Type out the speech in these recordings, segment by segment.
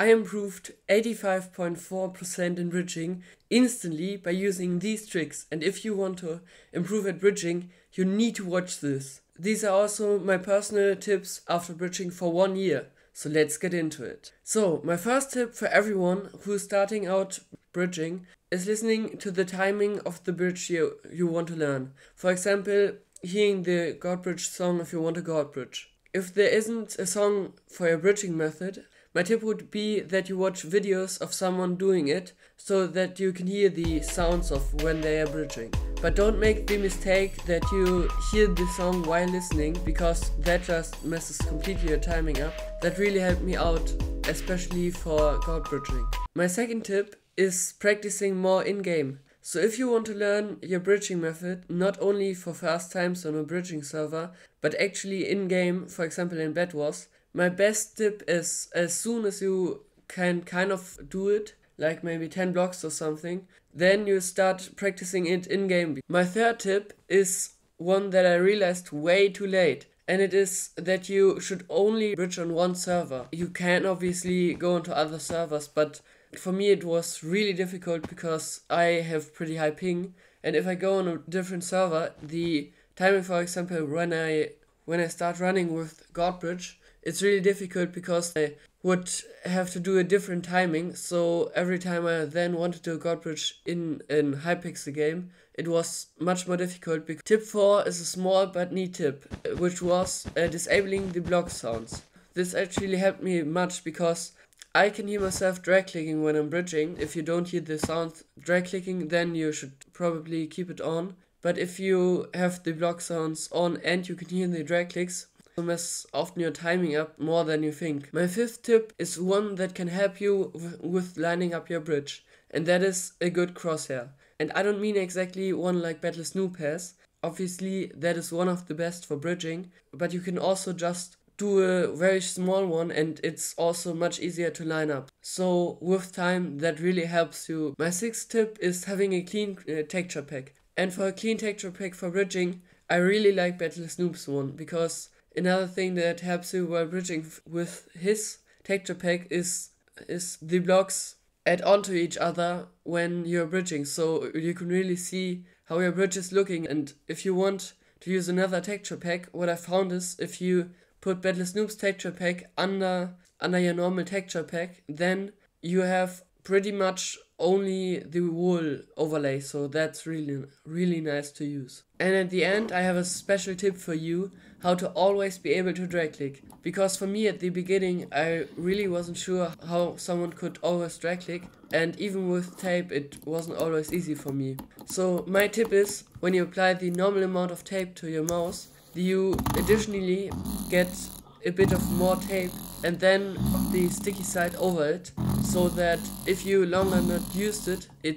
I improved 85.4% in bridging instantly by using these tricks. And if you want to improve at bridging, you need to watch this. These are also my personal tips after bridging for one year. So let's get into it. So, my first tip for everyone who's starting out bridging is listening to the timing of the bridge you, you want to learn. For example, hearing the God Bridge song if you want a God Bridge. If there isn't a song for your bridging method, my tip would be that you watch videos of someone doing it so that you can hear the sounds of when they are bridging. But don't make the mistake that you hear the song while listening because that just messes completely your timing up. That really helped me out, especially for God bridging. My second tip is practicing more in game. So if you want to learn your bridging method, not only for fast times on a bridging server, but actually in game, for example in Bed Wars, my best tip is as soon as you can kind of do it, like maybe 10 blocks or something, then you start practicing it in game. My third tip is one that I realized way too late. And it is that you should only bridge on one server. You can obviously go into other servers, but for me it was really difficult because I have pretty high ping. And if I go on a different server, the timing, for example, when I when I start running with Godbridge, it's really difficult because I would have to do a different timing. So every time I then wanted to Godbridge in in Hypixel game, it was much more difficult. Because Tip 4 is a small but neat tip, which was uh, disabling the block sounds. This actually helped me much because I can hear myself drag clicking when I'm bridging. If you don't hear the sound drag clicking, then you should probably keep it on. But if you have the block sounds on and you can hear the drag clicks, mess often your timing up more than you think. My fifth tip is one that can help you with lining up your bridge, and that is a good crosshair. And I don't mean exactly one like Bedless Noob has. Obviously, that is one of the best for bridging, but you can also just do a very small one and it's also much easier to line up. So with time that really helps you. My sixth tip is having a clean uh, texture pack. And for a clean texture pack for bridging, I really like Bedless Noob's one because Another thing that helps you while bridging with his texture pack is is the blocks add on to each other when you're bridging, so you can really see how your bridge is looking. And if you want to use another texture pack, what I found is if you put Bedless Noob's texture pack under under your normal texture pack, then you have pretty much only the wool overlay, so that's really really nice to use. And at the end, I have a special tip for you how to always be able to drag click. Because for me at the beginning, I really wasn't sure how someone could always drag click, and even with tape, it wasn't always easy for me. So my tip is when you apply the normal amount of tape to your mouse, you additionally get a bit of more tape and then the sticky side over it so that if you longer not used it it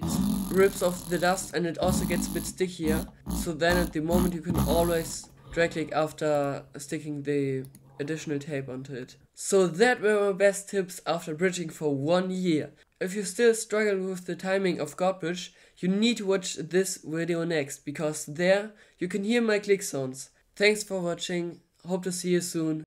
rips off the dust and it also gets a bit stickier so then at the moment you can always drag click after sticking the additional tape onto it. So that were my best tips after bridging for one year. If you still struggle with the timing of Godbridge, you need to watch this video next because there you can hear my click sounds. Thanks for watching, hope to see you soon.